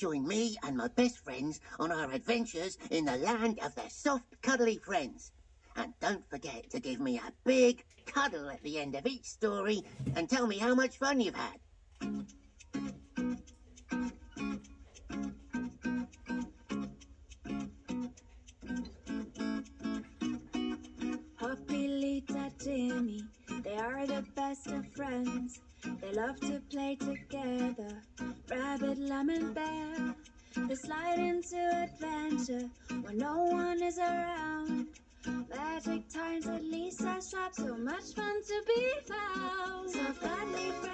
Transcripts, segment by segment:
Join me and my best friends on our adventures in the land of the soft, cuddly friends. And don't forget to give me a big cuddle at the end of each story and tell me how much fun you've had. Timmy, they are the best of friends. They love to play together. Rabbit, and bear. They slide into adventure when no one is around. Magic times at Lisa's shop, so much fun to be found. Cuddly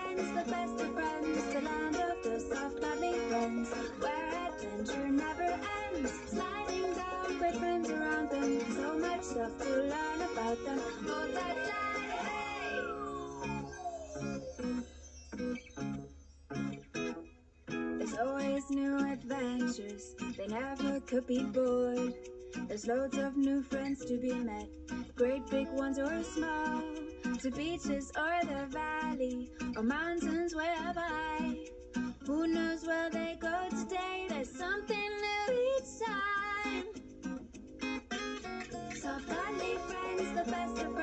never could be bored. There's loads of new friends to be met, great big ones or small, to beaches or the valley, or mountains whereby. Who knows where they go today? There's something new each time. Soft friends, the best of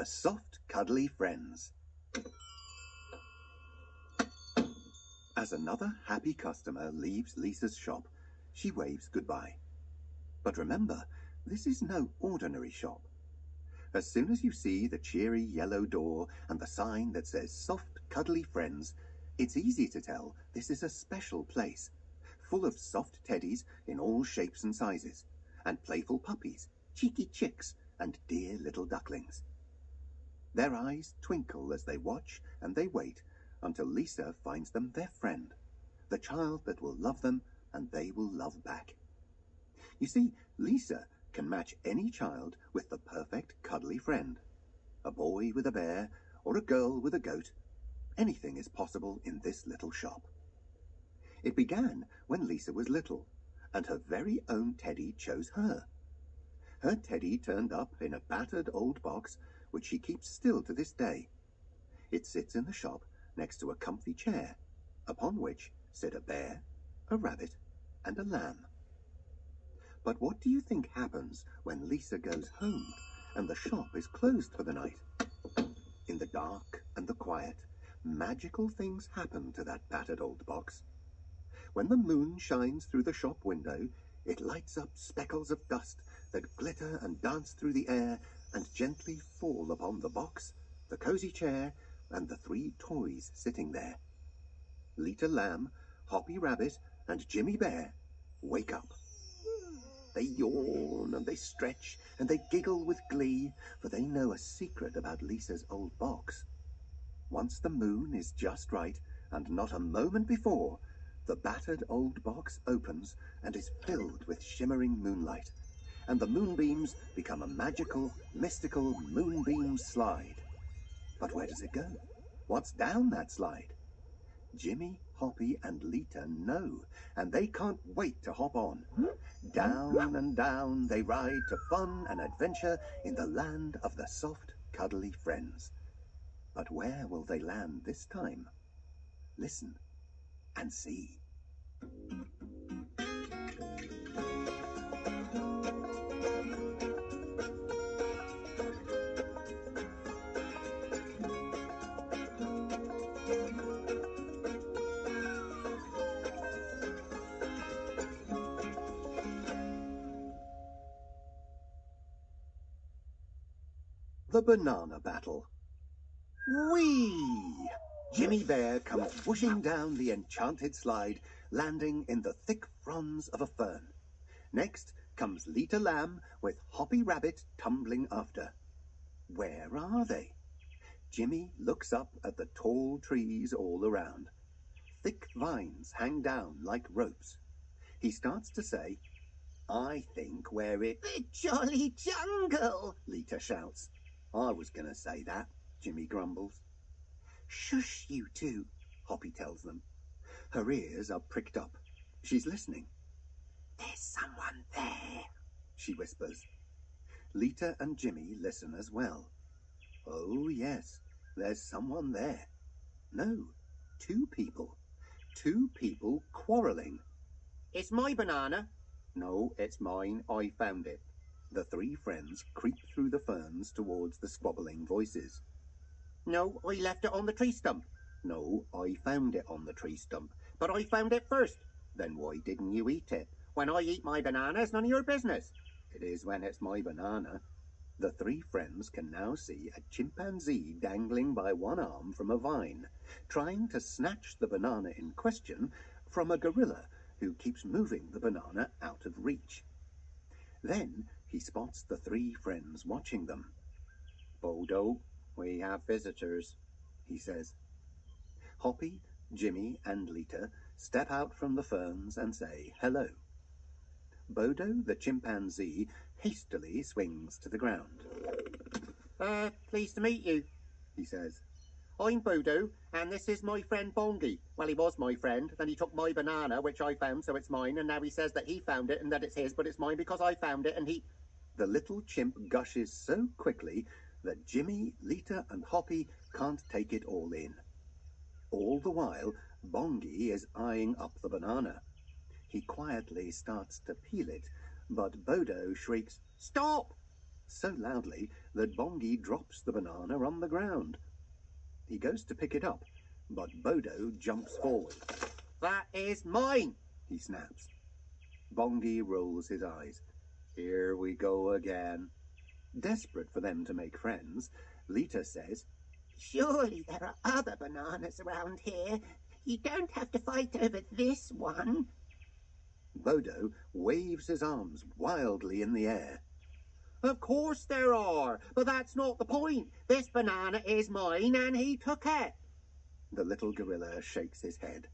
The Soft Cuddly Friends. As another happy customer leaves Lisa's shop, she waves goodbye. But remember, this is no ordinary shop. As soon as you see the cheery yellow door and the sign that says Soft Cuddly Friends, it's easy to tell this is a special place, full of soft teddies in all shapes and sizes, and playful puppies, cheeky chicks, and dear little ducklings. Their eyes twinkle as they watch and they wait until Lisa finds them their friend, the child that will love them and they will love back. You see, Lisa can match any child with the perfect cuddly friend. A boy with a bear or a girl with a goat. Anything is possible in this little shop. It began when Lisa was little, and her very own teddy chose her. Her teddy turned up in a battered old box which she keeps still to this day. It sits in the shop next to a comfy chair, upon which sit a bear, a rabbit, and a lamb. But what do you think happens when Lisa goes home and the shop is closed for the night? In the dark and the quiet, magical things happen to that battered old box. When the moon shines through the shop window, it lights up speckles of dust that glitter and dance through the air and gently fall upon the box, the cozy chair, and the three toys sitting there. Lita Lamb, Hoppie Rabbit, and Jimmy Bear wake up. They yawn and they stretch and they giggle with glee, for they know a secret about Lisa's old box. Once the moon is just right, and not a moment before, the battered old box opens and is filled with shimmering moonlight, and the moonbeams become a magical, mystical moonbeam slide. But where does it go? What's down that slide? Jimmy, Hoppie, and Lita know, and they can't wait to hop on. Down and down they ride to fun and adventure in the land of the soft, cuddly friends. But where will they land this time? Listen and see. The Banana Battle. Whee! Jimmy Bear comes whooshing down the enchanted slide, landing in the thick fronds of a fern. Next comes Lita Lamb with Hoppie Rabbit tumbling after. Where are they? Jimmy looks up at the tall trees all around. Thick vines hang down like ropes. He starts to say, I think where it. The Jolly Jungle! Lita shouts. I was going to say that, Jimmy grumbles. Shush, you two, Hoppie tells them. Her ears are pricked up. She's listening. There's someone there. She whispers. Lita and Jimmy listen as well. Oh, yes, there's someone there. No, two people. Two people quarrelling. It's my banana. No, it's mine. I found it. The three friends creep through the ferns towards the squabbling voices. No, I left it on the tree stump. No, I found it on the tree stump. But I found it first. Then why didn't you eat it? When I eat my banana, it's none of your business. It is when it's my banana. The three friends can now see a chimpanzee dangling by one arm from a vine, trying to snatch the banana in question from a gorilla who keeps moving the banana out of reach. Then he spots the three friends watching them. Bodo, we have visitors, he says. Hoppie, Jimmy, and Lita step out from the ferns and say hello. Bodo, the chimpanzee, hastily swings to the ground. Uh, pleased to meet you, He says, I'm Bodo, and this is my friend Bongi. Well, he was my friend, then he took my banana, which I found, so it's mine, and now he says that he found it and that it's his, but it's mine because I found it, and he. The little chimp gushes so quickly that Jimmy, Lita, and Hoppie can't take it all in. All the while, Bongi is eyeing up the banana. He quietly starts to peel it, but Bodo shrieks, Stop! so loudly that Bongi drops the banana on the ground. He goes to pick it up, but Bodo jumps forward. That is mine! He snaps. Bongi rolls his eyes. Here we go again. Desperate for them to make friends, Lita says, Surely there are other bananas around here. You don't have to fight over this one. Bodo waves his arms wildly in the air. Of course there are, but that's not the point. This banana is mine, and he took it. The little gorilla shakes his head.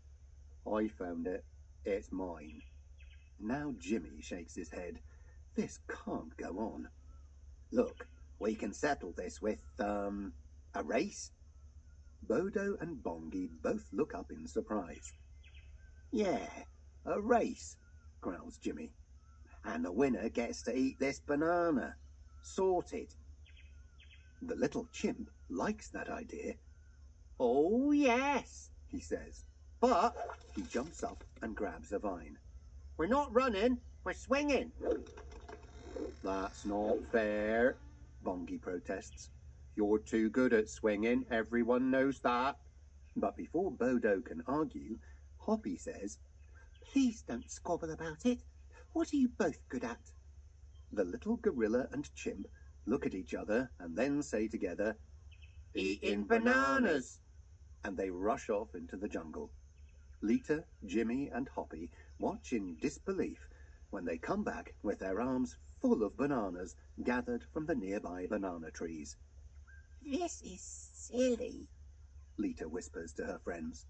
I found it. It's mine. Now Jimmy shakes his head. This can't go on. Look, we can settle this with, um, a race? Bodo and Bongi both look up in surprise. Yeah, a race, growls Jimmy. And the winner gets to eat this banana. Sorted. The little chimp likes that idea. Oh, yes, He says. but He jumps up and grabs a vine. we're not running, we're swinging. That's not fair, Bongi protests. You're too good at swinging, everyone knows that. But before Bodo can argue, Hoppie says, Please don't squabble about it. What are you both good at? The little gorilla and chimp look at each other and then say together, Eating bananas. and they rush off into the jungle. Lita, Jimmy, and Hoppie watch in disbelief when they come back with their arms full of bananas gathered from the nearby banana trees. This is silly. Lita whispers to her friends.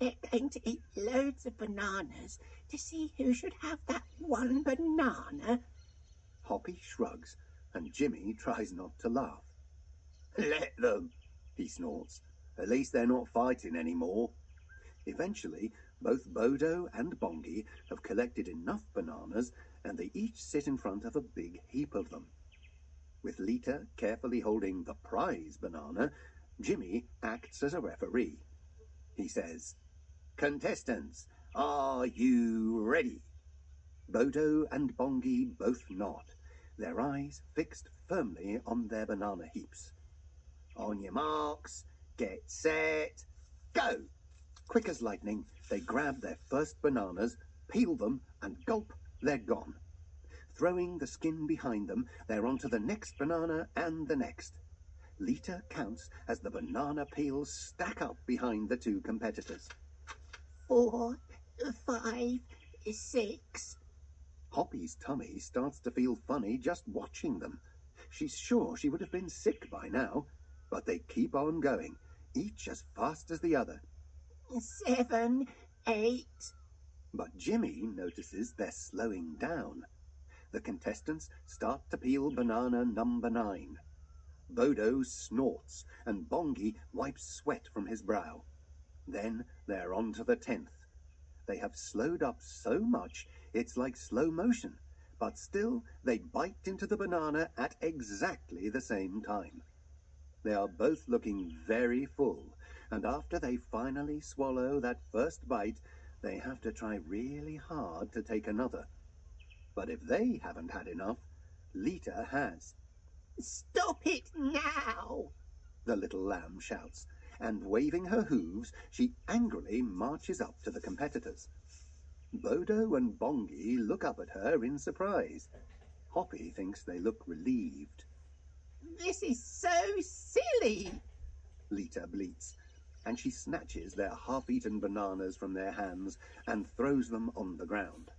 They're going to eat loads of bananas to see who should have that one banana. Hoppie shrugs, and Jimmy tries not to laugh. Let them, he snorts. At least they're not fighting anymore. Eventually, both Bodo and Bongi have collected enough bananas, and they each sit in front of a big heap of them. With Lita carefully holding the prize banana, Jimmy acts as a referee. He says, Contestants, are you ready? Bodo and Bongi both nod, their eyes fixed firmly on their banana heaps. On your marks, get set, go! Quick as lightning, they grab their first bananas, peel them, and gulp, they're gone. Throwing the skin behind them, they're onto the next banana and the next. Lita counts as the banana peels stack up behind the two competitors. Four, five, six. Hoppie's tummy starts to feel funny just watching them. She's sure she would have been sick by now, but they keep on going, each as fast as the other. Seven, eight. But Jimmy notices they're slowing down. the contestants start to peel banana number nine. Bodo snorts and Bongi wipes sweat from his brow. Then they're on to the tenth. They have slowed up so much it's like slow motion, but still they bite into the banana at exactly the same time. They are both looking very full, and after they finally swallow that first bite, they have to try really hard to take another. But if they haven't had enough, Lita has. Stop it now! The little lamb shouts, and waving her hooves, she angrily marches up to the competitors. Bodo and Bongi look up at her in surprise. Hoppie thinks they look relieved. This is so silly! Lita bleats, and she snatches their half-eaten bananas from their hands and throws them on the ground.